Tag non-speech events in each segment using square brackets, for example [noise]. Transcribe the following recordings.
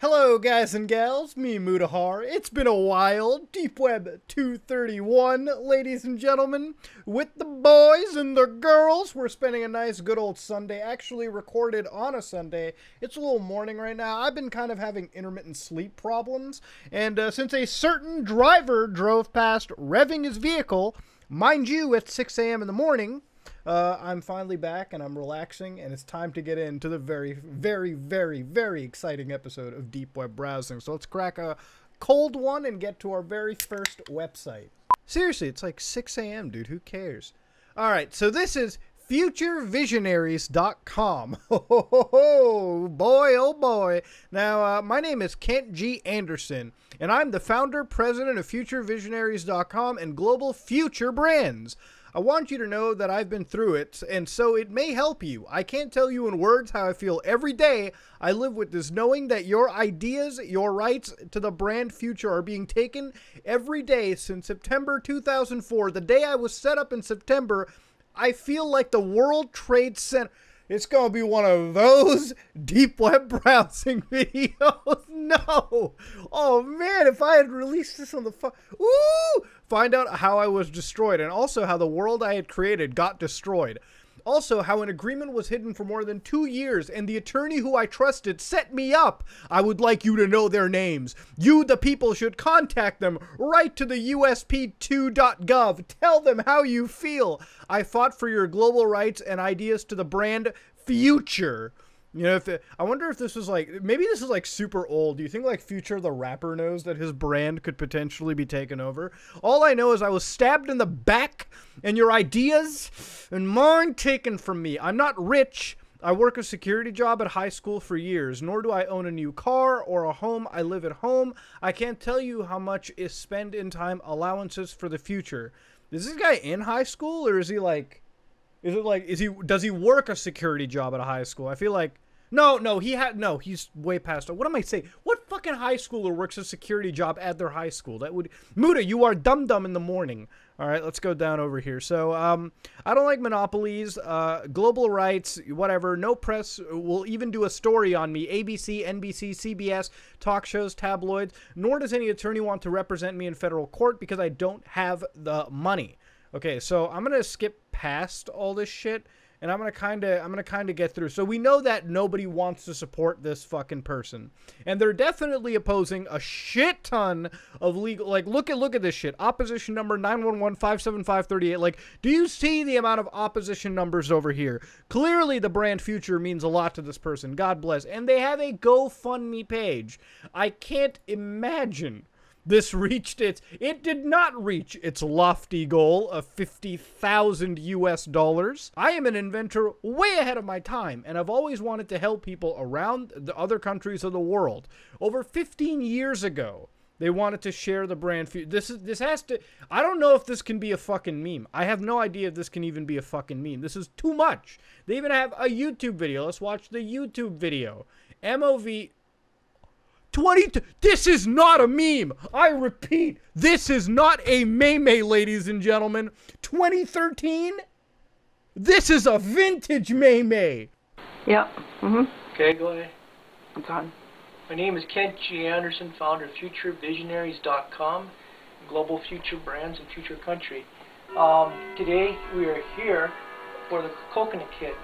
Hello, guys and gals, me Mutahar. It's been a while. Deep Web 231, ladies and gentlemen, with the boys and the girls. We're spending a nice, good old Sunday. Actually, recorded on a Sunday. It's a little morning right now. I've been kind of having intermittent sleep problems, and uh, since a certain driver drove past revving his vehicle, mind you, at 6 a.m. in the morning, uh, I'm finally back and I'm relaxing, and it's time to get into the very, very, very, very exciting episode of Deep Web Browsing. So let's crack a cold one and get to our very first website. Seriously, it's like 6 a.m., dude. Who cares? All right, so this is futurevisionaries.com. [laughs] Oh, boy, oh boy. Now, uh, my name is Kent G. Anderson, and I'm the founder, president of futurevisionaries.com and Global Future Brands. I want you to know that I've been through it, and so it may help you. I can't tell you in words how I feel every day. I live with this knowing that your ideas, your rights to the brand future are being taken every day since September 2004, the day I was set up in September. I feel like the World Trade Center. It's gonna be one of those [laughs] deep web browsing [laughs] videos. No, oh man, if I had released this on the Ooh, find out how I was destroyed, and also how the world I had created got destroyed. Also, how an agreement was hidden for more than two years, and the attorney who I trusted set me up. I would like you to know their names. You, the people, should contact them. Write to the USPTO.gov. Tell them how you feel. I fought for your global rights and ideas to the brand future. You know, if I wonder if this was like maybe this is like super old. Do you think like Future the rapper knows that his brand could potentially be taken over? All I know is I was stabbed in the back and your ideas and mine taken from me. I'm not rich. I work a security job at high school for years, nor do I own a new car or a home. I live at home. I can't tell you how much is spent in time allowances for the future. Is this guy in high school or is he like is it like is he does he work a security job at a high school? I feel like no, no, he had no. He's way past. What am I saying? What fucking high schooler works a security job at their high school? That would Muda. You are dumb dumb in the morning. All right, let's go down over here. So, um, I don't like monopolies, uh, global rights, whatever. No press will even do a story on me. ABC, NBC, CBS, talk shows, tabloids. Nor does any attorney want to represent me in federal court because I don't have the money. Okay, so I'm gonna skip past all this shit and I'm gonna kind of I'm gonna kind of get through. So we know that nobody wants to support this fucking person, and they're definitely opposing a shit ton of legal. Like look at look at this shit. Opposition number nine one one five seven five thirty eight. Like, do you see the amount of opposition numbers over here? Clearly, the brand future means a lot to this person. God bless. And they have a GoFundMe page. I can't imagine this reached its it did not reach its lofty goal of 50,000 US dollars. I am an inventor way ahead of my time and I've always wanted to help people around the other countries of the world. Over 15 years ago, they wanted to share the brand. This is this has to. I don't know if this can be a fucking meme. I have no idea if this can even be a fucking meme. This is too much. They even have a YouTube video. Let's watch the YouTube video. MOV 22. This is not a meme. I repeat, this is not a meme, ladies and gentlemen. 2013? This is a vintage meme. Yep. Mm-hmm. Okay, go ahead. It's on. My name is Kent G. Anderson, founder of FutureVisionaries.com, Global Future Brands and Future Country. Um, today we are here for the Coconut Kids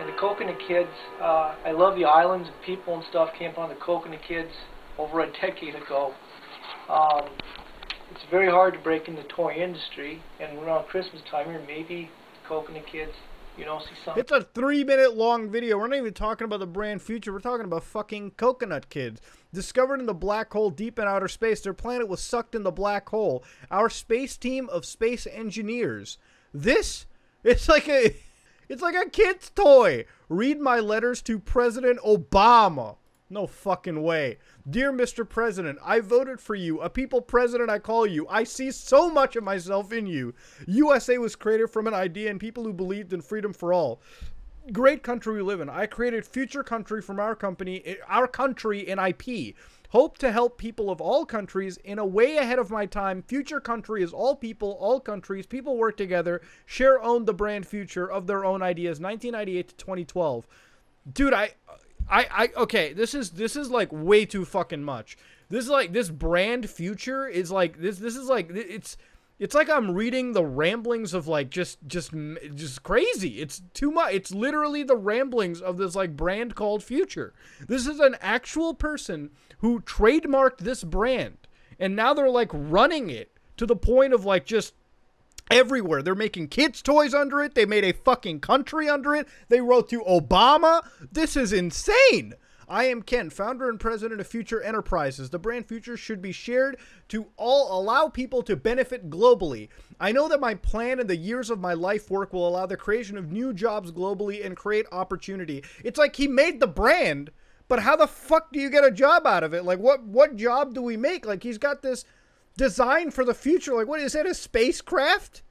and the Coconut Kids, uh, I love the islands and people and stuff came from the Coconut Kids over a decade ago. Um, it's very hard to break in the toy industry, and around Christmas time here, maybe Coconut Kids, you know, see something. It's a three minute long video. We're not even talking about the brand future. We're talking about fucking Coconut Kids. Discovered in the black hole deep in outer space, their planet was sucked in the black hole. Our space team of space engineers. This, it's like a. [laughs] It's like a kid's toy. Read my letters to President Obama. No fucking way. Dear Mr. President, I voted for you. A people president I call you. I see so much of myself in you. USA was created from an idea and people who believed in freedom for all. Great country we live in. I created future country from our company, our country in IP. Hope to help people of all countries in a way ahead of my time. Future country is all people, all countries. People work together, share, own the brand future of their own ideas. 1998 to 2012. Dude, I I, I okay, this is this is like way too fucking much. This is like this brand future is like this this is like it's it's like I'm reading the ramblings of like just just just crazy. It's too much. It's literally the ramblings of this like brand called Future. This is an actual person who trademarked this brand and now they're like running it to the point of like just everywhere. They're making kids' toys under it. They made a fucking country under it. They wrote to Obama. This is insane. I am Ken, founder and president of Future Enterprises. The brand Future should be shared to all allow people to benefit globally. I know that my plan and the years of my life work will allow the creation of new jobs globally and create opportunity. It's like he made the brand, but how the fuck do you get a job out of it? Like what what job do we make? Like he's got this design for the future. Like, what is that? A spacecraft?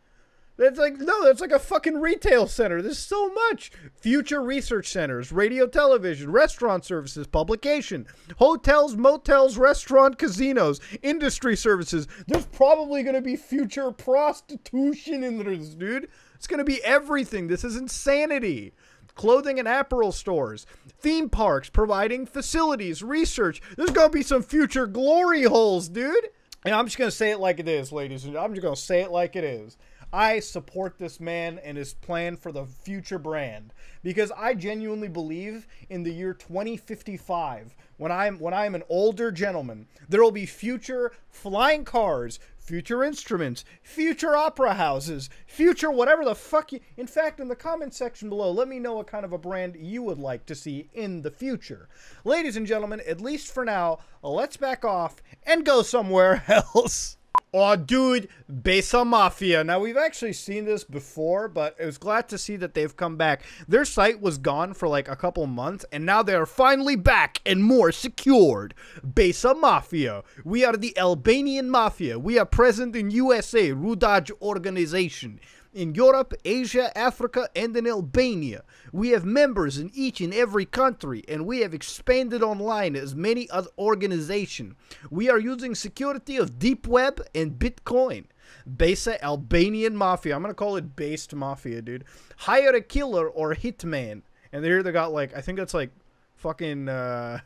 That's like no, that's like a fucking retail center. There's so much. Future research centers, radio, television, restaurant services, publication, hotels, motels, restaurant, casinos, industry services. There's probably going to be future prostitution in this, dude. It's going to be everything. This is insanity. Clothing and apparel stores, theme parks providing facilities, research. There's going to be some future glory holes, dude. And I'm just going to say it like it is, ladies. and gentlemen. I'm just going to say it like it is. I support this man and his plan for the future brand because I genuinely believe in the year 2055 when I'm when I'm an older gentleman there will be future flying cars, future instruments, future opera houses, future whatever the fuck you In fact, in the comment section below, let me know what kind of a brand you would like to see in the future. Ladies and gentlemen, at least for now, let's back off and go somewhere [laughs] else. Oh, dude, Besa Mafia. Now, we've actually seen this before, but I was glad to see that they've come back. Their site was gone for like a couple months, and now they are finally back and more secured. Besa Mafia. We are the Albanian Mafia. We are present in USA, Rudaj organization in Europe, Asia, Africa, and in Albania. We have members in each and every country, and we have expanded online as many other organizations. We are using security of deep web and Bitcoin. Besa Albanian Mafia. I'm gonna call it based Mafia, dude. Hire a killer or hitman. And here they got like I think that's like fucking uh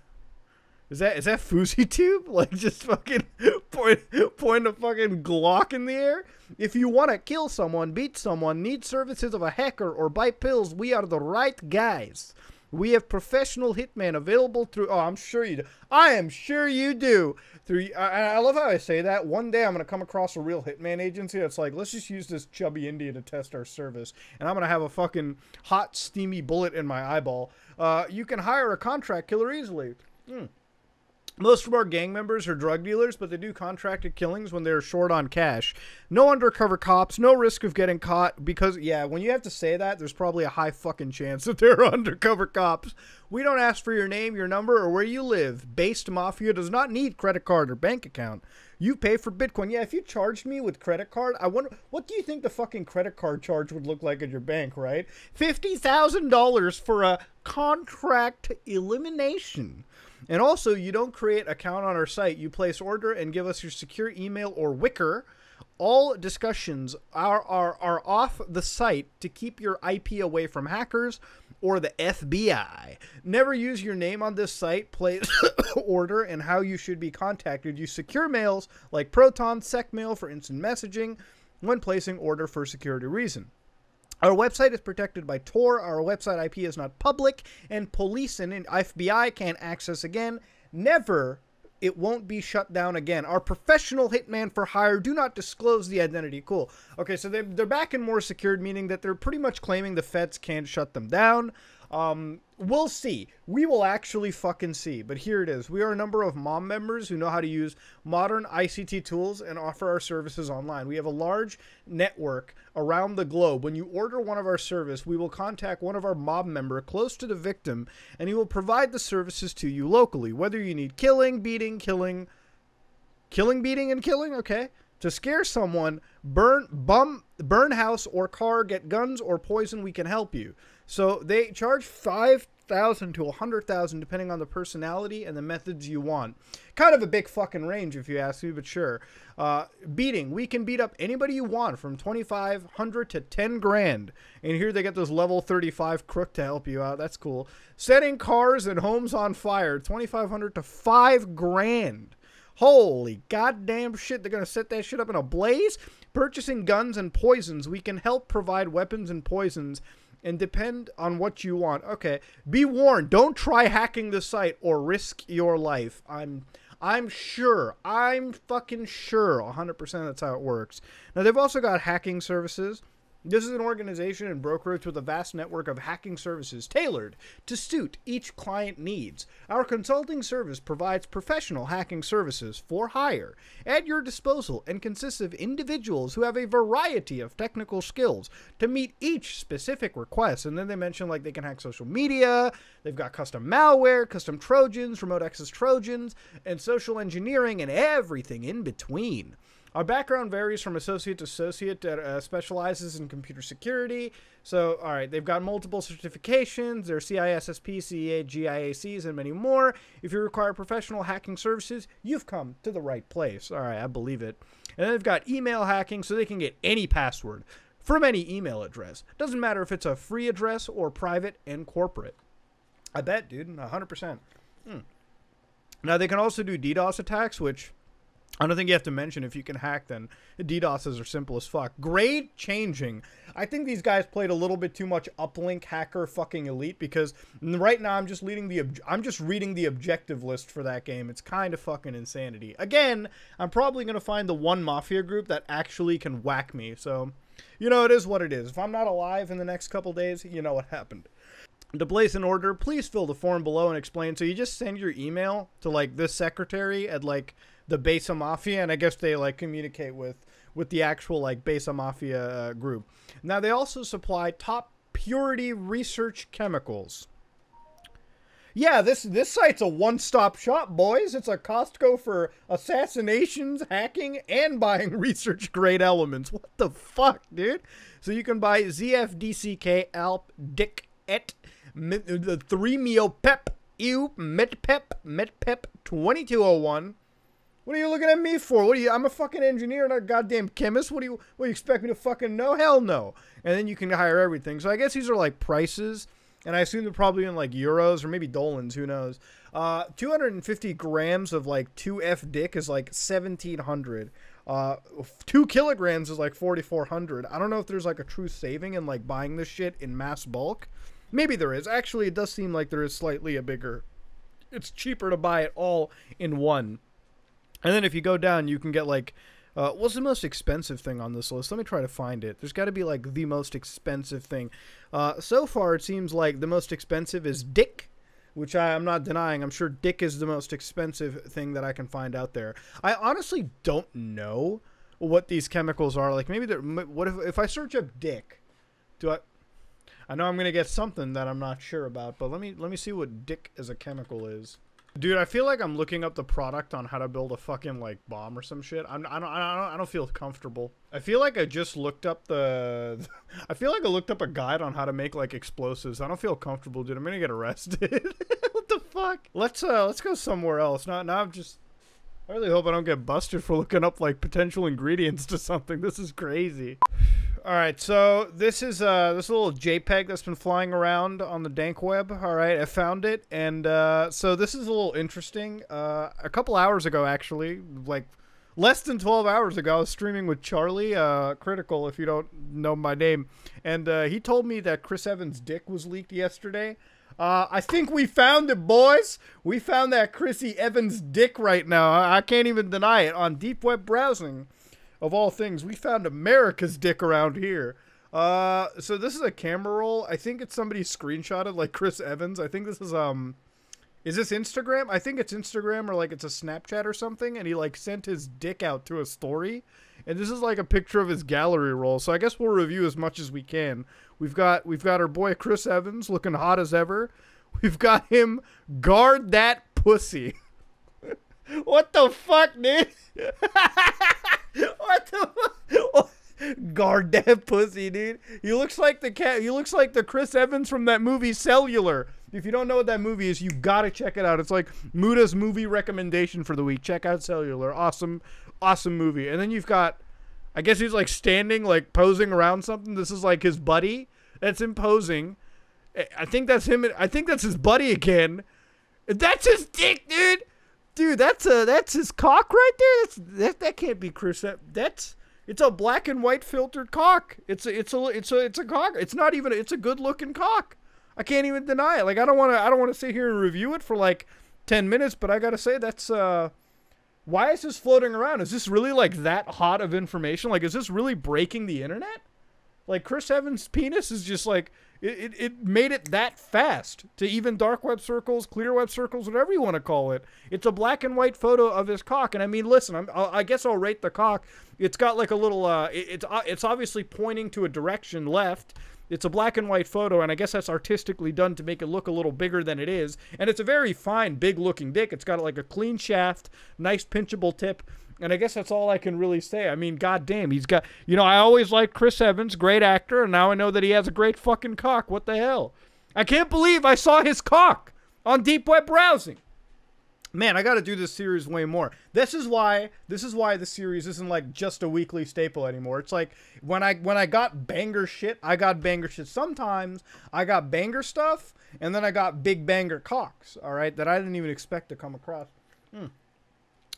is that is that Fousey [laughs] Tube? Like just fucking point point a fucking Glock in the air? If you want to kill someone, beat someone, need services of a hacker, or buy pills, we are the right guys. We have professional hitmen available through. Oh, I'm sure you do. I am sure you do. Through. I, I love how I say that. One day I'm gonna come across a real hitman agency that's like, let's just use this chubby Indian to test our service, and I'm gonna have a fucking hot, steamy bullet in my eyeball. Uh, you can hire a contract killer easily. Hmm. Most of our gang members are drug dealers, but they do contracted killings when they're short on cash. No undercover cops, no risk of getting caught because, yeah, when you have to say that, there's probably a high fucking chance [laughs] that they're undercover cops. We don't ask for your name, your number, or where you live. Based Mafia does not need credit card or bank account. You pay for Bitcoin. Yeah, if you charged me with credit card, I wonder what do you think the fucking credit card charge would look like at your bank, right? Fifty thousand dollars for a contract elimination. And also, you don't create account on our site. You place order and give us your secure email or Wickr. All discussions are, are, are off the site to keep your IP away from hackers or the FBI. Never use your name on this site. Place [coughs] order and how you should be contacted. Use secure mails like Proton, SecMail for instant messaging when placing order for security reason. Our website is protected by Tor. Our website IP is not public, and police and FBI can't access again. Never. It won't be shut down again. Our professional hitman for hire do not disclose the identity. Cool. Okay, so they're, back and more secured, meaning that they're pretty much claiming the feds can't shut them down. Um, we'll see. We will actually fucking see. But here it is. We are a number of mom members who know how to use modern ICT tools and offer our services online. We have a large network around the globe. When you order one of our service, we will contact one of our mob member close to the victim and he will provide the services to you locally. Whether you need killing, beating, killing, killing, beating, and killing, okay? To scare someone, burn, bum, burn house or car, get guns or poison, we can help you. So they charge five thousand to a hundred thousand, depending on the personality and the methods you want. Kind of a big fucking range, if you ask me, but sure. Uh, beating, we can beat up anybody you want from twenty five hundred to ten grand. And here they get this level thirty five crook to help you out. That's cool. Setting cars and homes on fire, twenty five hundred to five grand. Holy goddamn shit! They're gonna set that shit up in a blaze. Purchasing guns and poisons, we can help provide weapons and poisons and depend on what you want. Okay, be warned, don't try hacking the site or risk your life. I'm I'm sure, I'm fucking sure 100% that's how it works. Now they've also got hacking services. This is an organization and brokerage with a vast network of hacking services tailored to suit each client needs. Our consulting service provides professional hacking services for hire at your disposal and consists of individuals who have a variety of technical skills to meet each specific request. And then they mention like they can hack social media, they've got custom malware, custom Trojans, remote access Trojans, and social engineering and everything in between. Our background varies from associate to associate that uh, specializes in computer security. So, all right, they've got multiple certifications. They're CISSP, CEA, GIACs, and many more. If you require professional hacking services, you've come to the right place. All right, I believe it. And they've got email hacking, so they can get any password from any email address. Doesn't matter if it's a free address or private and corporate. I bet, dude, 100%. Hmm. Now, they can also do DDoS attacks, which I don't think you have to mention if you can hack, then DDoSs are simple as fuck. Grade changing. I think these guys played a little bit too much uplink hacker fucking elite because right now I'm just leading the I'm just reading the objective list for that game. It's kind of fucking insanity. Again, I'm probably gonna find the one mafia group that actually can whack me. So, you know, it is what it is. If I'm not alive in the next couple days, you know what happened. To place an order, please fill the form below and explain. So you just send your email to like this secretary at like the Besa Mafia, and I guess they like communicate with with the actual like Besa Mafia uh, group. Now they also supply top purity research chemicals. Yeah, this this site's a one-stop shop, boys. It's a Costco for assassinations, hacking, and buying [laughs] research-grade elements. What the fuck, dude? So you can buy ZFDCK, Alp, Dick, Et, the 3-Meo Pep, Ew, Metpep, Metpep 2201, what are you looking at me for? What are you? I'm a fucking engineer, not a goddamn chemist. What do you? What do you expect me to fucking know? Hell no. And then you can hire everything. So I guess these are like prices, and I assume they're probably in like euros or maybe dolans. Who knows? Uh, 250 grams of like 2F dick is like 1700. Uh, two kilograms is like 4400. I don't know if there's like a true saving in like buying this shit in mass bulk. Maybe there is. Actually, it does seem like there is slightly a bigger. It's cheaper to buy it all in one. And then if you go down, you can get like, uh, what's the most expensive thing on this list? Let me try to find it. There's got to be like the most expensive thing. Uh, so far, it seems like the most expensive is Dick, which I, am not denying. I'm sure Dick is the most expensive thing that I can find out there. I honestly don't know what these chemicals are. Like maybe they're. What if if I search up Dick? Do I? I know I'm gonna get something that I'm not sure about, but let me let me see what Dick as a chemical is. Dude, I feel like I'm looking up the product on how to build a fucking like bomb or some shit. I'm, I don't, I don't, I don't feel comfortable. I feel like I just looked up the. [laughs] I feel like I looked up a guide on how to make like explosives. I don't feel comfortable, dude. I'm gonna get arrested. [laughs] what the fuck? Let's uh, let's go somewhere else. Now, now I'm just. I really hope I don't get busted for looking up like potential ingredients to something. This is crazy. All right, so this is uh this little JPEG that's been flying around on the dank web. All right, I found it, and uh, so this is a little interesting. Uh, a couple hours ago, actually, like less than 12 hours ago, I was streaming with Charlie, uh, Critical, if you don't know my name, and uh, he told me that Chris Evans' dick was leaked yesterday. Uh, I think we found it, boys. We found that Chrissy Evans' dick right now. I can't even deny it on deep web browsing of all things, we found America's dick around here. Uh, so this is a camera roll. I think it's somebody screenshotted, like Chris Evans. I think this is um, is this Instagram? I think it's Instagram or like it's a Snapchat or something. And he like sent his dick out to a story, and this is like a picture of his gallery roll. So I guess we'll review as much as we can. We've got we've got our boy Chris Evans looking hot as ever. We've got him guard that pussy. [laughs] what the fuck, dude? [laughs] what the fuck? [laughs] Guard that pussy, dude. He looks like the cat. He looks like the Chris Evans from that movie Cellular. If you don't know what that movie is, you gotta check it out. It's like Muda's movie recommendation for the week. Check out Cellular. Awesome, awesome movie. And then you've got, I guess he's like standing, like posing around something. This is like his buddy that's imposing. I think that's him. I think that's his buddy again. That's his dick, dude. Dude, that's a that's his cock right there. That's that that can't be Chris. That's it's a black and white filtered cock. It's a it's a it's a it's a cock. It's not even it's a good looking cock. I can't even deny it. Like I don't want to I don't want to sit here and review it for like 10 minutes, but I got to say that's uh why is this floating around? Is this really like that hot of information? Like is this really breaking the internet? Like Chris Evans' penis is just like it, it, made it that fast to even dark web circles, clear web circles, whatever you want to call it. It's a black and white photo of his cock, and I mean, listen, I'm, I guess I'll rate the cock. It's got like a little, uh, it, it's uh, it's obviously pointing to a direction left. It's a black and white photo, and I guess that's artistically done to make it look a little bigger than it is. And it's a very fine, big looking dick. It's got like a clean shaft, nice pinchable tip. And I guess that's all I can really say. I mean, goddamn, he's got. You know, I always liked Chris Evans, great actor, and now I know that he has a great fucking cock. What the hell? I can't believe I saw his cock on deep web browsing. Man, I got to do this series way more. This is why this is why the series isn't like just a weekly staple anymore. It's like when I when I got banger shit, I got banger shit. Sometimes I got banger stuff, and then I got big banger cocks. All right, that I didn't even expect to come across. Hmm.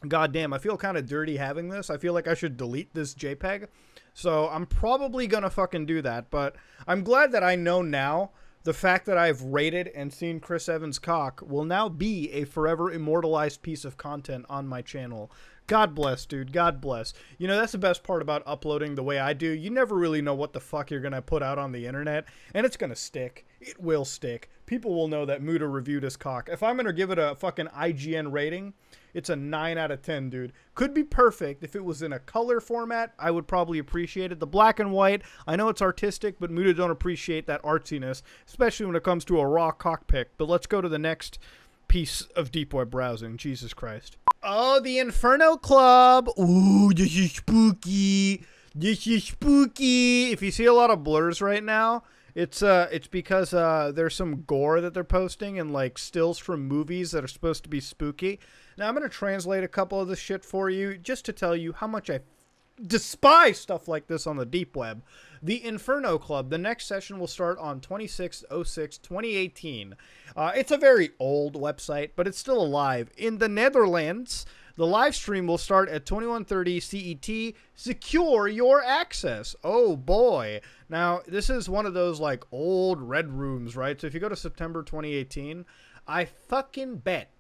God damn, I feel kind of dirty having this. I feel like I should delete this JPEG. So I'm probably going to fucking do that. But I'm glad that I know now the fact that I've rated and seen Chris Evans' cock will now be a forever immortalized piece of content on my channel. God bless, dude. God bless. You know, that's the best part about uploading the way I do. You never really know what the fuck you're going to put out on the internet, and it's going to stick. It will stick. People will know that Muda reviewed his cock. If I'm going to give it a fucking IGN rating, it's a 9 out of 10, dude. Could be perfect. If it was in a color format, I would probably appreciate it. The black and white, I know it's artistic, but Muda don't appreciate that artsiness, especially when it comes to a raw cockpit. But let's go to the next piece of deep web browsing. Jesus Christ. Oh, the Inferno Club. Ooh, this is spooky. This is spooky. If you see a lot of blurs right now, it's uh it's because uh there's some gore that they're posting and like stills from movies that are supposed to be spooky. Now, I'm going to translate a couple of the shit for you just to tell you how much I despise stuff like this on the deep web. The Inferno Club, the next session will start on 2606 2018. Uh, it's a very old website, but it's still alive. In the Netherlands, the live stream will start at 2130 CET. Secure your access. Oh boy. Now, this is one of those like old red rooms, right? So if you go to September 2018, I fucking bet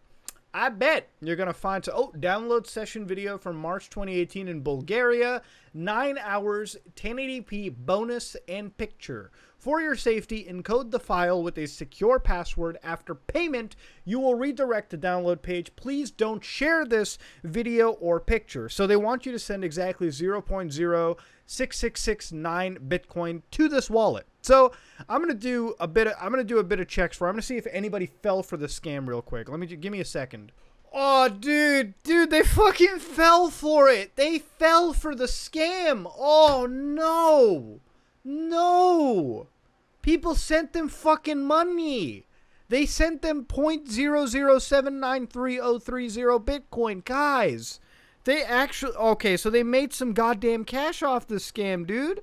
I bet you're going to find, so, oh, download session video from March 2018 in Bulgaria, 9 hours, 1080p bonus and picture. For your safety, encode the file with a secure password. After payment, you will redirect the download page. Please don't share this video or picture. So they want you to send exactly 0.06669 Bitcoin to this wallet. So I'm gonna do a bit. Of, I'm gonna do a bit of checks for. I'm gonna see if anybody fell for the scam real quick. Let me give me a second. Oh, dude, dude, they fucking fell for it. They fell for the scam. Oh no, no. People sent them fucking money. They sent them point zero zero seven nine three zero three zero Bitcoin, guys. They actually okay, so they made some goddamn cash off this scam, dude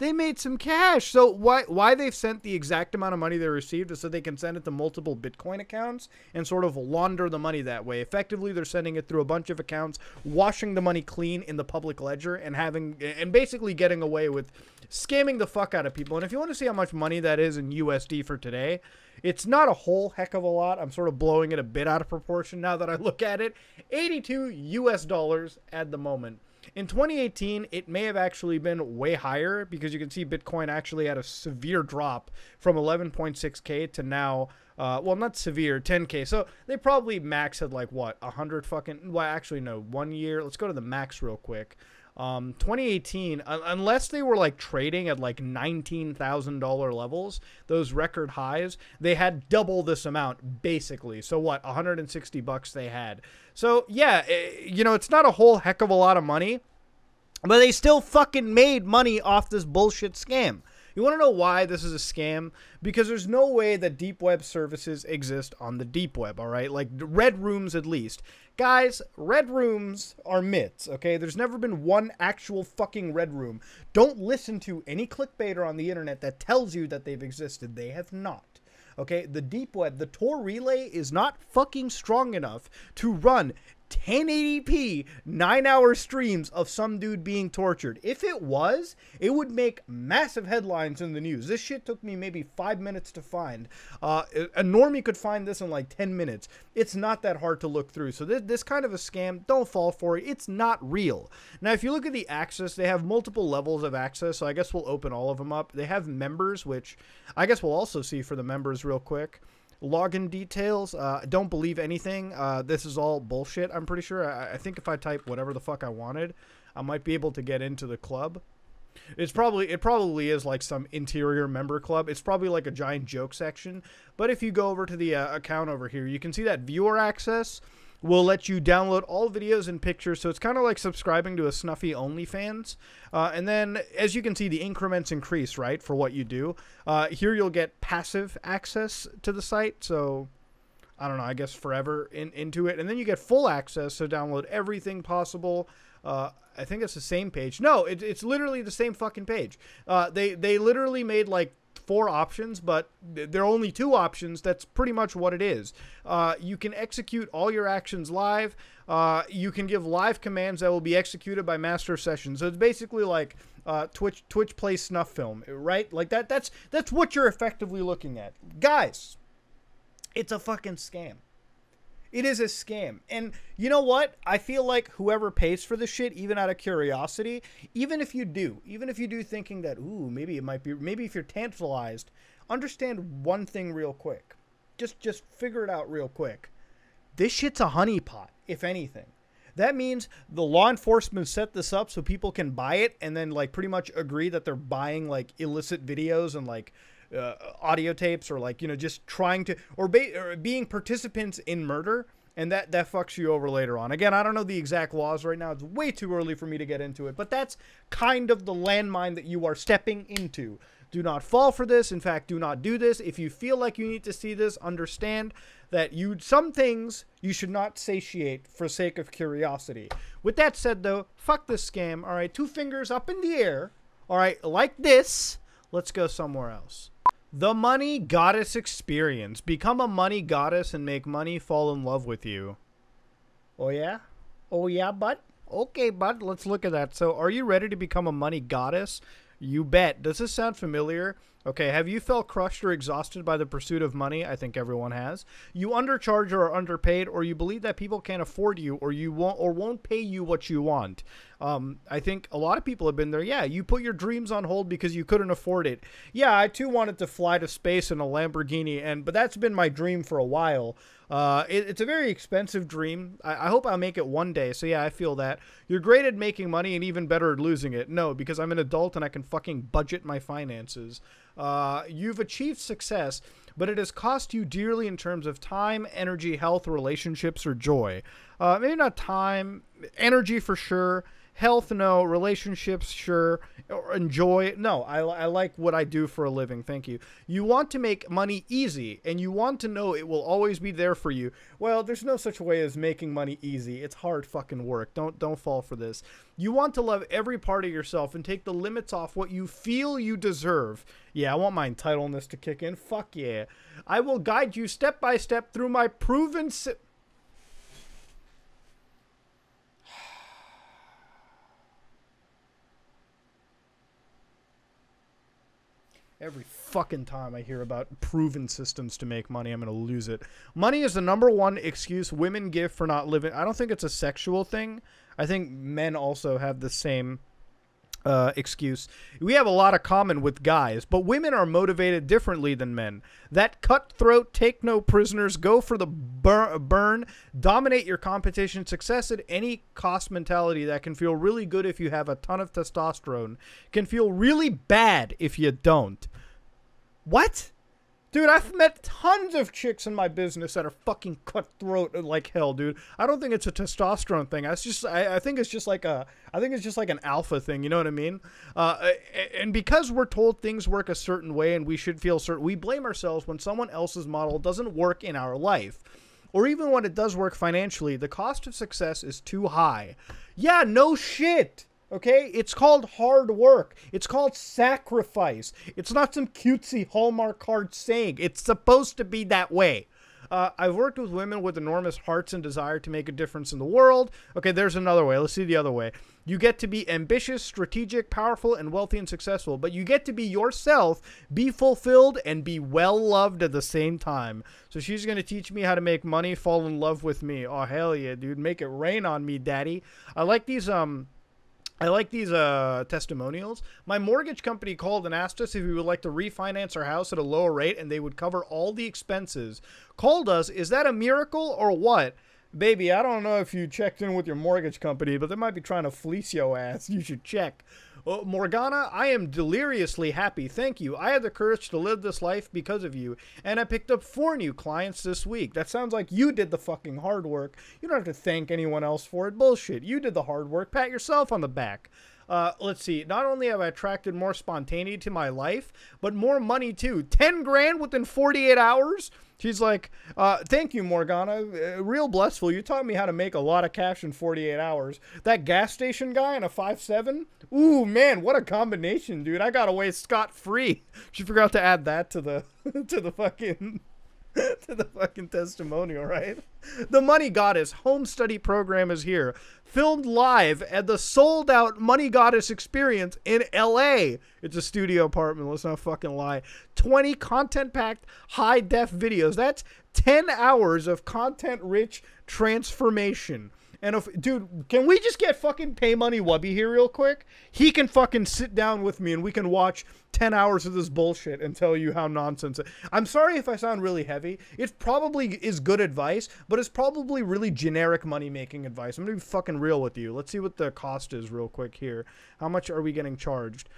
they made some cash. So why why they've sent the exact amount of money they received is so they can send it to multiple Bitcoin accounts and sort of launder the money that way. Effectively, they're sending it through a bunch of accounts, washing the money clean in the public ledger, and having and basically getting away with scamming the fuck out of people. And if you want to see how much money that is in USD for today, it's not a whole heck of a lot. I'm sort of blowing it a bit out of proportion now that I look at it. 82 US dollars at the moment. In 2018, it may have actually been way higher because you can see Bitcoin actually had a severe drop from 11.6k to now, uh, well, not severe, 10k. So they probably max at like what, 100 fucking, well, actually, no, one year. Let's go to the max real quick. Um, 2018, unless they were like trading at like $19,000 levels, those record highs, they had double this amount basically. So what, 160 bucks they had. So yeah, eh, you know, it's not a whole heck of a lot of money, but they still fucking made money off this bullshit scam. You want to know why this is a scam? Because there's no way that deep web services exist on the deep web, all right? Like red rooms at least. Guys, red rooms are myths, okay? There's never been one actual fucking red room. Don't listen to any clickbaiter on the internet that tells you that they've existed. They have not. Okay, the deep web, the Tor relay is not fucking strong enough to run 1080p nine hour streams of some dude being tortured. If it was, it would make massive headlines in the news. This shit took me maybe five minutes to find. Uh, a normie could find this in like 10 minutes. It's not that hard to look through. So this, this kind of a scam, don't fall for it. It's not real. Now, if you look at the access, they have multiple levels of access. So I guess we'll open all of them up. They have members, which I guess we'll also see for the members real quick login details. Uh, don't believe anything. Uh, this is all bullshit. I'm pretty sure. I, I, think if I type whatever the fuck I wanted, I might be able to get into the club. It's probably it probably is like some interior member club. It's probably like a giant joke section. But if you go over to the uh, account over here, you can see that viewer access will let you download all videos and pictures. So it's kind of like subscribing to a snuffy OnlyFans. Uh, and then, as you can see, the increments increase, right, for what you do. Uh, here you'll get passive access to the site. So I don't know, I guess forever in, into it. And then you get full access, so download everything possible. Uh, I think it's the same page. No, it, it's literally the same fucking page. Uh, they they literally made like four options, but there are only two options. That's pretty much what it is. Uh, you can execute all your actions live. Uh, you can give live commands that will be executed by master session. So it's basically like uh, Twitch Twitch play snuff film, right? Like that. That's that's what you're effectively looking at, guys. It's a fucking scam. It is a scam. And you know what? I feel like whoever pays for this shit, even out of curiosity, even if you do, even if you do thinking that, ooh, maybe it might be, maybe if you're tantalized, understand one thing real quick. Just, just figure it out real quick. This shit's a honeypot, if anything. That means the law enforcement set this up so people can buy it and then like pretty much agree that they're buying like illicit videos and like uh, audio tapes or like you know just trying to or, ba- or being participants in murder and that that fucks you over later on. Again, I don't know the exact laws right now. It's way too early for me to get into it, but that's kind of the landmine that you are stepping into. Do not fall for this. In fact, do not do this. If you feel like you need to see this, understand that you some things you should not satiate for sake of curiosity. With that said though, fuck this scam. All right, two fingers up in the air. All right, like this. Let's go somewhere else. The Money Goddess Experience. Become a money goddess and make money fall in love with you. Oh, yeah? Oh, yeah, bud? Okay, bud, let's look at that. So, are you ready to become a money goddess? You bet. Does this sound familiar? Okay, have you felt crushed or exhausted by the pursuit of money? I think everyone has. You undercharge or are underpaid, or you believe that people can't afford you, or you won't or won't pay you what you want. Um, I think a lot of people have been there. Yeah, you put your dreams on hold because you couldn't afford it. Yeah, I too wanted to fly to space in a Lamborghini, and but that's been my dream for a while. Uh, it, it's a very expensive dream. I, I, hope I'll make it one day. So yeah, I feel that. You're great at making money and even better at losing it. No, because I'm an adult and I can fucking budget my finances. Uh, you've achieved success, but it has cost you dearly in terms of time, energy, health, relationships, or joy. Uh, maybe not time, energy for sure Health, no. Relationships, sure. Enjoy, no. I, I like what I do for a living. Thank you. You want to make money easy, and you want to know it will always be there for you. Well, there's no such way as making money easy. It's hard fucking work. Don't don't fall for this. You want to love every part of yourself and take the limits off what you feel you deserve. Yeah, I want my entitlement to kick in. Fuck yeah. I will guide you step by step through my proven. Si- Every fucking time I hear about proven systems to make money, I'm going to lose it. Money is the number one excuse women give for not living. I don't think it's a sexual thing. I think men also have the same uh, excuse. We have a lot of common with guys, but women are motivated differently than men. That cutthroat, take no prisoners, go for the bur- burn, dominate your competition, success at any cost mentality that can feel really good if you have a ton of testosterone, can feel really bad if you don't. What? Dude, I've met tons of chicks in my business that are fucking cutthroat like hell, dude. I don't think it's a testosterone thing. I just, I, I think it's just like a, I think it's just like an alpha thing. You know what I mean? Uh, and because we're told things work a certain way and we should feel certain, we blame ourselves when someone else's model doesn't work in our life, or even when it does work financially. The cost of success is too high. Yeah, no shit. Okay? It's called hard work. It's called sacrifice. It's not some cutesy Hallmark card saying. It's supposed to be that way. Uh, I've worked with women with enormous hearts and desire to make a difference in the world. Okay, there's another way. Let's see the other way. You get to be ambitious, strategic, powerful, and wealthy and successful, but you get to be yourself, be fulfilled, and be well loved at the same time. So she's going to teach me how to make money, fall in love with me. Oh, hell yeah, dude. Make it rain on me, daddy. I like these, um, I like these uh, testimonials. My mortgage company called and asked us if we would like to refinance our house at a lower rate and they would cover all the expenses. Called us. Is that a miracle or what? Baby, I don't know if you checked in with your mortgage company, but they might be trying to fleece your ass. You should check. Uh, Morgana, I am deliriously happy. Thank you. I had the courage to live this life because of you, and I picked up four new clients this week. That sounds like you did the fucking hard work. You don't have to thank anyone else for it. Bullshit. You did the hard work. Pat yourself on the back. Uh, let's see. Not only have I attracted more spontaneity to my life, but more money too. 10 grand within 48 hours? She's like, uh, thank you, Morgana. Uh, real blessful. You taught me how to make a lot of cash in 48 hours. That gas station guy in a 5'7? Ooh, man, what a combination, dude. I got away scot free. [laughs] She forgot to add that to the [laughs] to the fucking [laughs] to the fucking testimonial, right? The Money Goddess home study program is here. Filmed live at the sold out Money Goddess experience in LA. It's a studio apartment, let's not fucking lie. 20 content packed high def videos. That's 10 hours of content rich transformation. And if, dude, can we just get fucking PaymoneyWubby here real quick? He can fucking sit down with me and we can watch 10 hours of this bullshit and tell you how nonsense. It, I'm sorry if I sound really heavy. It probably is good advice, but it's probably really generic money making advice. I'm gonna be fucking real with you. Let's see what the cost is real quick here. How much are we getting charged?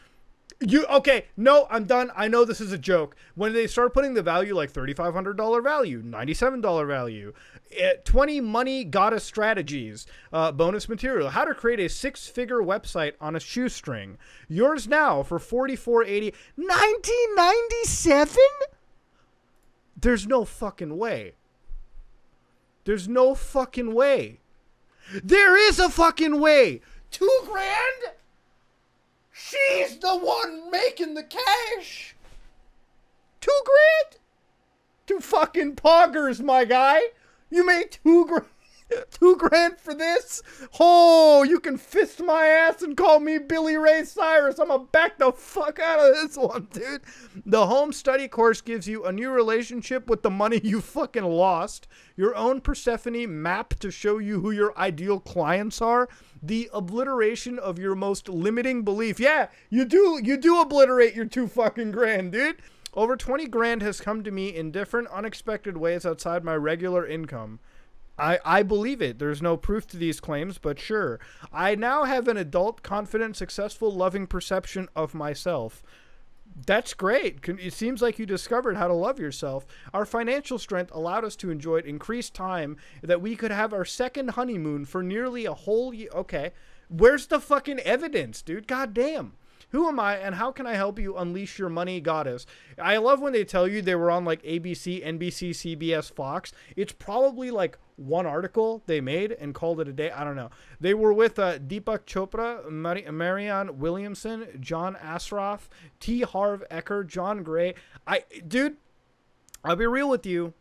You okay? No, I'm done. I know this is a joke. When they start putting the value like thirty-five hundred dollar value, ninety-seven dollar value, eh, twenty money goddess strategies, uh, bonus material, how to create a six-figure website on a shoestring. Yours now for forty-four eighty. Nineteen ninety-seven. There's no fucking way. There's no fucking way. There is a fucking way. Two grand. She's the one making the cash. Two grand? Two fucking poggers, my guy. You made two grand. [laughs] Two grand for this? Oh, you can fist my ass and call me Billy Ray Cyrus. I'm gonna back the fuck out of this one, dude. The home study course gives you a new relationship with the money you fucking lost, your own Persephone map to show you who your ideal clients are, the obliteration of your most limiting belief. Yeah, you do you do obliterate your two fucking grand, dude. Over 20 grand has come to me in different unexpected ways outside my regular income. I, I believe it. There's no proof to these claims, but sure. I now have an adult, confident, successful, loving perception of myself. That's great. It seems like you discovered how to love yourself. Our financial strength allowed us to enjoy increased time that we could have our second honeymoon for nearly a whole year. Okay. Where's the fucking evidence, dude? God damn. Who am I and how can I help you unleash your money goddess? I love when they tell you they were on like ABC, NBC, CBS, Fox. It's probably like one article they made and called it a day. I don't know. They were with uh, Deepak Chopra, Mar- Marianne Williamson, John Assaraf, T. Harv Eker, John Gray. I, dude, I'll be real with you.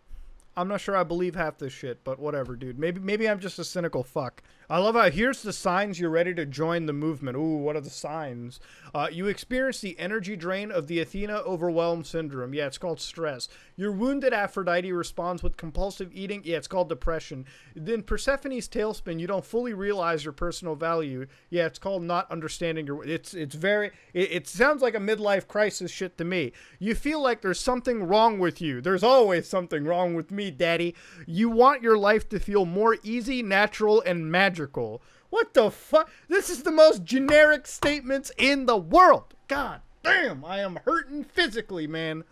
I'm not sure I believe half this shit, but whatever, dude. Maybe maybe I'm just a cynical fuck. I love how here's the signs you're ready to join the movement. Ooh, what are the signs? Uh, you experience the energy drain of the Athena overwhelmed syndrome. Yeah, it's called stress. Your wounded Aphrodite responds with compulsive eating. Yeah, it's called depression. Then Persephone's tailspin, you don't fully realize your personal value. Yeah, it's called not understanding your. It's it's very. It, it sounds like a midlife crisis shit to me. You feel like there's something wrong with you. There's always something wrong with me, Daddy. You want your life to feel more easy, natural, and magical. What the fuck? This is the most generic statements in the world. God damn, I am hurting physically, man.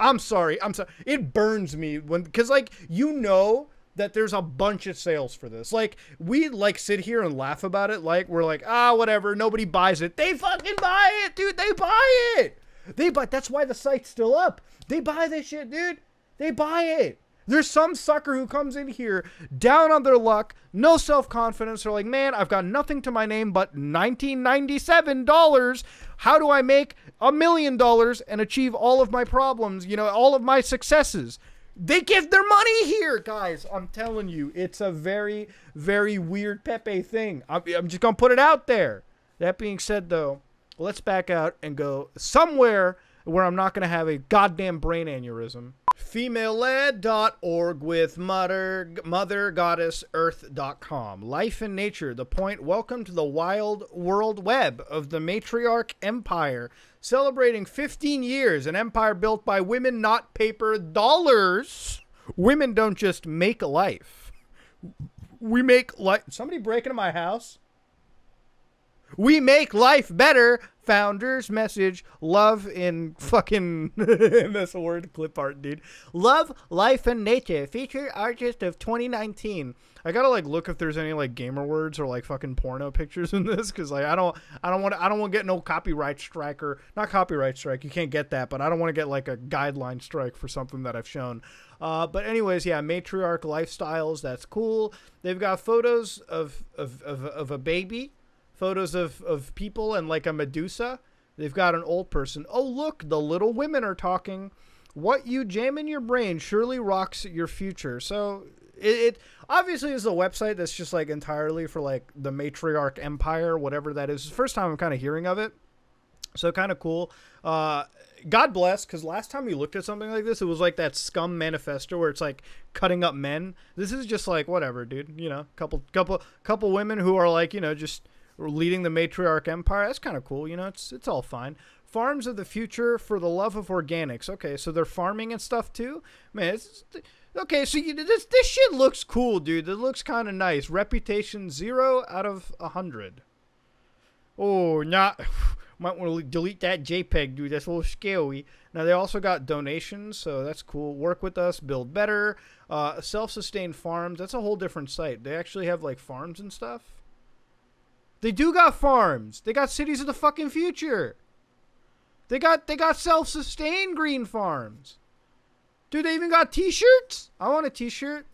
I'm sorry. I'm sorry. It burns me when because like you know that there's a bunch of sales for this. Like we like sit here and laugh about it. Like we're like ah whatever. Nobody buys it. They fucking buy it, dude. They buy it. They buy. That's why the site's still up. They buy this shit, dude. They buy it. There's some sucker who comes in here down on their luck, no self confidence. They're like, man, I've got nothing to my name but $1997. How do I make a million dollars and achieve all of my problems, you know, all of my successes? They give their money here, guys. I'm telling you, it's a very, very weird Pepe thing. I'm, just going to put it out there. That being said, though, let's back out and go somewhere where I'm not going to have a goddamn brain aneurysm femaleled.org with mother, mothergoddessearth.com. Life and nature, the point. Welcome to the wild world web of the matriarch empire, celebrating 15 years, an empire built by women, not paper dollars. Women don't just make life. We make life. Somebody break into my house? We make life better. Founder's message. Love in fucking. [laughs] that's a word clip art, dude. Love, life, and nature. Feature artist of 2019. I gotta like look if there's any like gamer words or like fucking porno [laughs] pictures in this because like I don't I don't want I don't want to get no copyright strike or not copyright strike you can't get that but I don't want to get like a guideline strike for something that I've shown. Uh, but anyways, yeah, matriarch lifestyles. That's cool. They've got photos of of, of, of a baby photos of, of people and like a Medusa. They've got an old person. Oh, look, the little women are talking. What you jam in your brain surely rocks your future. So it, it obviously is a website that's just like entirely for like the matriarch empire, whatever that is. First time I'm kind of hearing of it. So kind of cool. Uh, God bless, because last time we looked at something like this, it was like that scum manifesto where it's like cutting up men. This is just like whatever, dude. You know, couple, couple, couple women who are like, you know, just leading the matriarch empire. That's kind of cool. You know, it's it's all fine. Farms of the future for the love of organics. Okay, so they're farming and stuff too. Man, it's okay. So you, this this shit looks cool, dude. It looks kind of nice. Reputation zero out of a hundred. Oh, not. [sighs] Might want to delete that JPEG, dude. That's a little scary. Now they also got donations, so that's cool. Work with us, build better. Uh, self-sustained farms. That's a whole different site. They actually have like farms and stuff. They do got farms. They got cities of the fucking future. They got they got self-sustained green farms. Dude, they even got t-shirts? I want a t-shirt.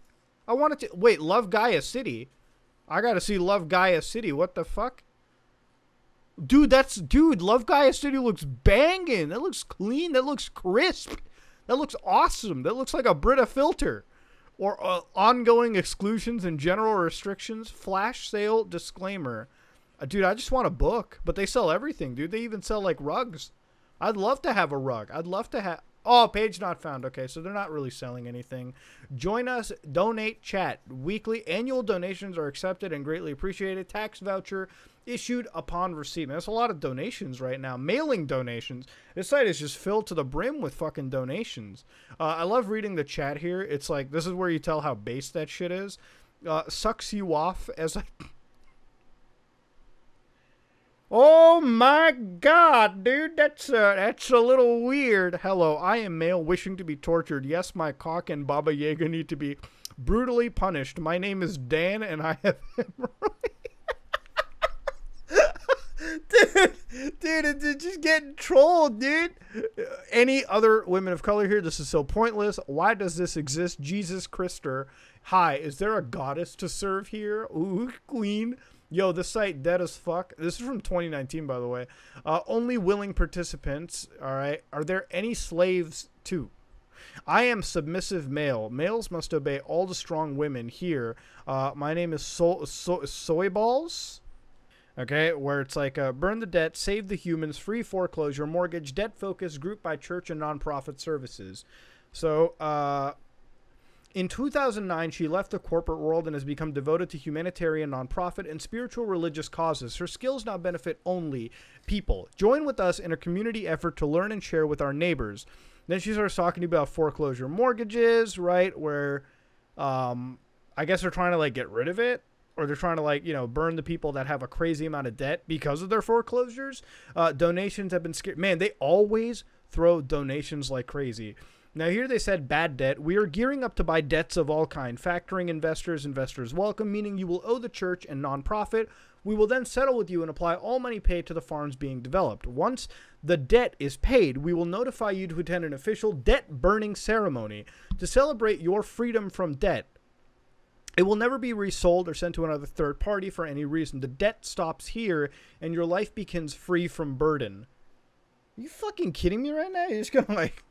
I want to Wait, Love Gaia City. I got to see Love Gaia City. What the fuck? Dude, that's dude, Love Gaia City looks banging. That looks clean. That looks crisp. That looks awesome. That looks like a Brita filter. Or uh, ongoing exclusions and general restrictions. Flash sale disclaimer. Dude, I just want a book, but they sell everything, dude. They even sell like rugs. I'd love to have a rug. I'd love to have. Oh, page not found. Okay, so they're not really selling anything. Join us, donate, chat. Weekly annual donations are accepted and greatly appreciated. Tax voucher issued upon receipt. That's a lot of donations right now. Mailing donations. This site is just filled to the brim with fucking donations. Uh, I love reading the chat here. It's like this is where you tell how base that shit is. Uh, sucks you off as I. Oh my god, dude, that's uh, that's a little weird. Hello, I am male wishing to be tortured. Yes, my cock and Baba Yaga need to be brutally punished. My name is Dan and I have [laughs] [laughs] dude, dude, it's just getting trolled, dude. Any other women of color here? This is so pointless. Why does this exist? Jesus Christer. Hi, is there a goddess to serve here? Ooh, queen. Yo, this site dead as fuck. This is from 2019, by the way. Uh, only willing participants. All right. Are there any slaves too? I am submissive male. Males must obey all the strong women here. Uh, my name is so- so-. Okay, where it's like uh, burn the debt, save the humans, free foreclosure, mortgage, debt focus, group by church and nonprofit services. So, uh, in 2009, she left the corporate world and has become devoted to humanitarian, nonprofit, and spiritual religious causes. Her skills now benefit only people. Join with us in a community effort to learn and share with our neighbors. Then she starts talking about foreclosure mortgages, right? Where um, I guess they're trying to like get rid of it or they're trying to like you know burn the people that have a crazy amount of debt because of their foreclosures. Uh, donations have been scared. Man, they always throw donations like crazy. Now here they said bad debt. We are gearing up to buy debts of all kind, factoring investors, investors welcome, meaning you will owe the church and nonprofit. We will then settle with you and apply all money paid to the farms being developed. Once the debt is paid, we will notify you to attend an official debt burning ceremony to celebrate your freedom from debt. It will never be resold or sent to another third party for any reason. The debt stops here and your life begins free from burden. Are you fucking kidding me right now? You're just gonna like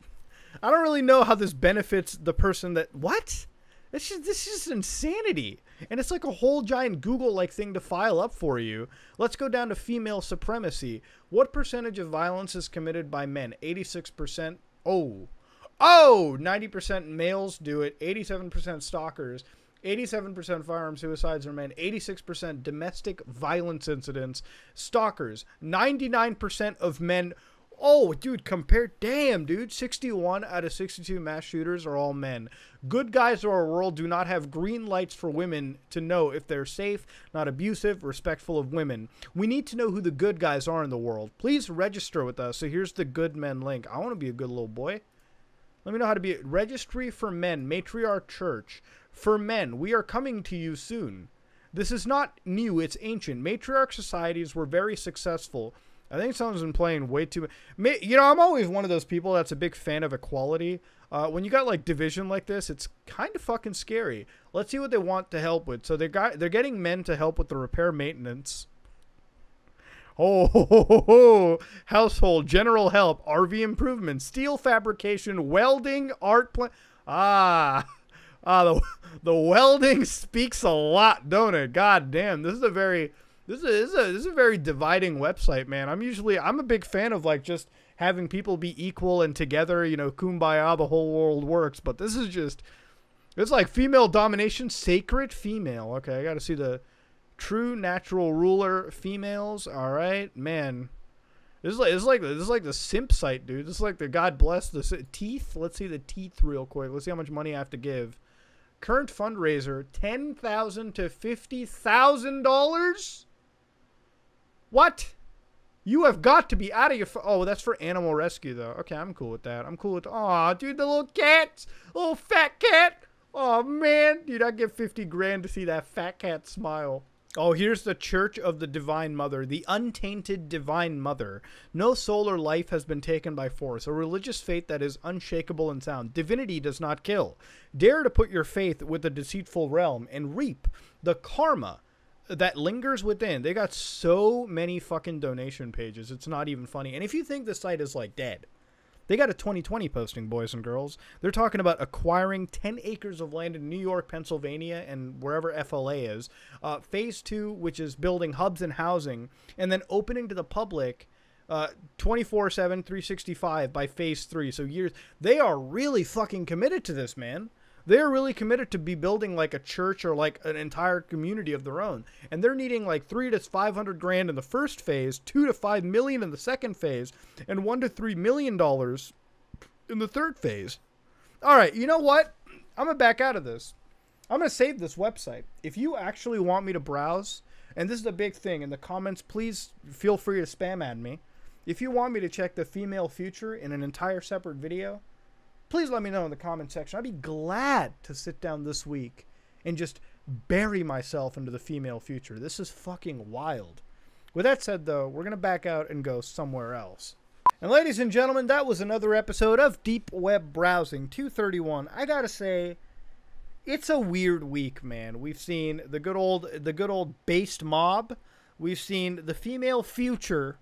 I don't really know how this benefits the person that what? This is this is insanity. And it's like a whole giant Google like thing to file up for you. Let's go down to female supremacy. What percentage of violence is committed by men? 86%. Oh. Oh, 90% males do it. 87% stalkers. 87% firearm suicides are men, 86% domestic violence incidents, stalkers, 99% of men Oh, dude, compare. Damn, dude. 61 out of 62 mass shooters are all men. Good guys of our world do not have green lights for women to know if they're safe, not abusive, respectful of women. We need to know who the good guys are in the world. Please register with us. So here's the good men link. I want to be a good little boy. Let me know how to be. Registry for men, Matriarch Church. For men, we are coming to you soon. This is not new, it's ancient. Matriarch societies were very successful I think someone's been playing way too much. You know, I'm always one of those people that's a big fan of equality. Uh, when you got like division like this, it's kind of fucking scary. Let's see what they want to help with. So they got they're getting men to help with the repair maintenance. Oh, ho, ho, ho, household general help, RV improvement, steel fabrication, welding, art plant. Ah, [laughs] ah, the [laughs] the welding speaks a lot, don't it? God damn, this is a very this is, a, this is a very dividing website, man. I'm usually I'm a big fan of like just having people be equal and together, you know, kumbaya, the whole world works. But this is just it's like female domination, sacred female. Okay, I got to see the true natural ruler females. All right, man. This is like this is like this is like the simp site, dude. This is like the God bless the teeth. Let's see the teeth real quick. Let's see how much money I have to give. Current fundraiser ten thousand to fifty thousand dollars. What? You have got to be out of your. oh, that's for animal rescue though. Okay, I'm cool with that. I'm cool with. Oh, dude, the little cat, little fat cat. Oh man, dude, I give fifty grand to see that fat cat smile. Oh, here's the Church of the Divine Mother, the untainted Divine Mother. No soul or life has been taken by force, a religious faith that is unshakable and sound. Divinity does not kill. Dare to put your faith with the deceitful realm and reap the karma that lingers within. They got so many fucking donation pages. It's not even funny. And if you think the site is like dead, they got a 2020 posting, boys and girls. They're talking about acquiring 10 acres of land in New York, Pennsylvania, and wherever FLA is. Uh, phase two, which is building hubs and housing, and then opening to the public uh, 24 7, 365 by phase three. So years. They are really fucking committed to this, man they're really committed to be building like a church or like an entire community of their own. And they're needing like three to five hundred grand in the first phase, two to five million in the second phase, and one to three million dollars in the third phase. All right, you know what? I'm gonna back out of this. I'm gonna save this website. If you actually want me to browse, and this is a big thing in the comments, please feel free to spam at me. If you want me to check the female future in an entire separate video, please let me know in the comment section. I'd be glad to sit down this week and just bury myself into the female future. This is fucking wild. With that said, though, we're going to back out and go somewhere else. And ladies and gentlemen, that was another episode of Deep Web Browsing 231. I got to say, it's a weird week, man. We've seen the good old the good old based mob. We've seen the female future,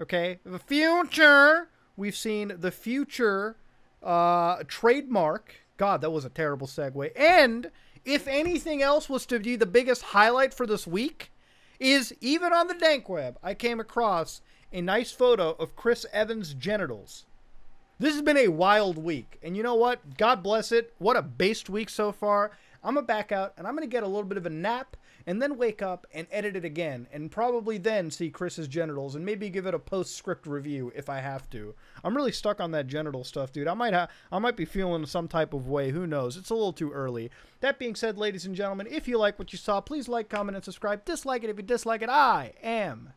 okay? The future. We've seen the future uh, trademark. God, that was a terrible segue. And if anything else was to be the biggest highlight for this week, is even on the dank web, I came across a nice photo of Chris Evans' genitals. This has been a wild week. And you know what? God bless it. What a based week so far. I'm to back out and I'm to get a little bit of a nap and then wake up and edit it again and probably then see Chris's genitals and maybe give it a postscript review if I have to. I'm really stuck on that genital stuff, dude. I might ha- I might be feeling some type of way. Who knows? It's a little too early. That being said, ladies and gentlemen, if you like what you saw, please like, comment, and subscribe. Dislike it if you dislike it. I am